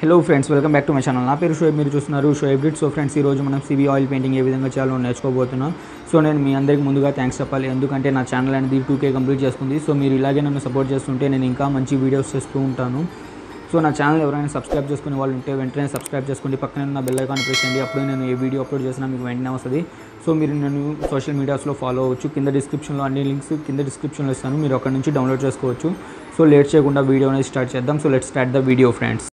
Hello friends welcome back to my channel నా పేరు షోయబ్ మీరు చూస్తున్నారు షోయబ్ బ్రిడ్ సో ఫ్రెండ్స్ ఈ రోజు మనం సివి ఆయిల్ పెయింటింగ్ ఏ విధంగా చేయాలో నేర్చుకోబోతున్నాం. సో నేను మీ అందరికి ముందుగా థ్యాంక్స్ చెప్పాలి. ఎందుకంటే నా ఛానల్ అనేది టూ కే కంప్లీట్ చేసుకుంది సో మీరు ఇలాగే నన్ను సపోర్ట్ చేస్తుంటే నేను ఇంకా మంచి వీడియోస్ చేస్తూ ఉంటాను. సో నా ఛానల్ ఎవరైనా సబ్స్క్రైబ్ చేసుకునే వాళ్ళు ఉంటే వెంటనే సబ్స్క్రైబ్ చేసుకోండి. పక్కన ఉన్న బెల్ ఐకాన్ ప్రెస్ చేయండి. అప్పుడు నేను ఏ వీడియో అప్లోడ్ చేసినా మీకు వెంటనే వస్తుంది. సో మీరు నేను సోషల్ మీడియాస్లో ఫాలో అవ్వచ్చు. కింద డిస్క్రిప్షన్లో అన్ని లింక్స్ కింద డిస్క్రిప్షన్లో ఇస్తాను. మీరు అక్కడ నుంచి డౌన్లోడ్ చేసుకోవచ్చు. సో లేట్ చేయకుండా వీడియో అనేది స్టార్ట్ చేద్దాం. So let start the video friends